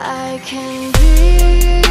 I can be